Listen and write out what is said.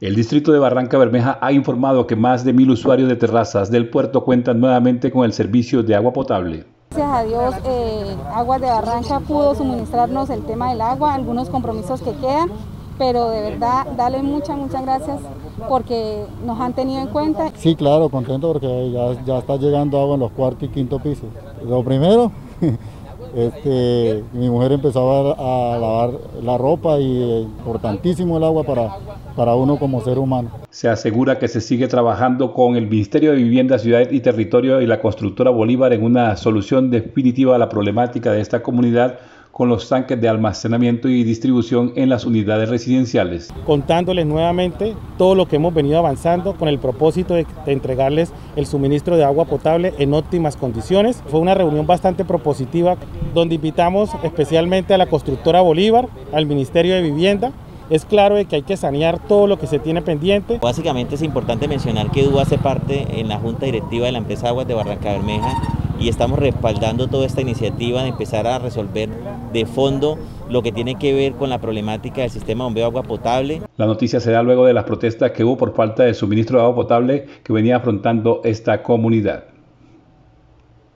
El distrito de Barranca Bermeja ha informado que más de mil usuarios de terrazas del puerto cuentan nuevamente con el servicio de agua potable. Gracias a Dios, eh, Aguas de Barranca pudo suministrarnos el tema del agua, algunos compromisos que quedan, pero de verdad, darle muchas, muchas gracias porque nos han tenido en cuenta. Sí, claro, contento porque ya, ya está llegando agua en los cuartos y quinto pisos. Lo primero, mi mujer empezaba a lavar la ropa y eh, importantísimo el agua para, para uno como ser humano. Se asegura que se sigue trabajando con el Ministerio de Vivienda, Ciudad y Territorio y la constructora Bolívar en una solución definitiva a la problemática de esta comunidad con los tanques de almacenamiento y distribución en las unidades residenciales. Contándoles nuevamente todo lo que hemos venido avanzando con el propósito de, de, entregarles el suministro de agua potable en óptimas condiciones. Fue una reunión bastante propositiva donde invitamos especialmente a la constructora Bolívar, al Ministerio de Vivienda, es claro de que hay que sanear todo lo que se tiene pendiente. Básicamente es importante mencionar que DUA hace parte en la Junta Directiva de la empresa Aguas de Barranca Bermeja y estamos respaldando toda esta iniciativa de empezar a resolver de fondo lo que tiene que ver con la problemática del sistema de bombeo de agua potable. La noticia se da luego de las protestas que hubo por falta de suministro de agua potable que venía afrontando esta comunidad.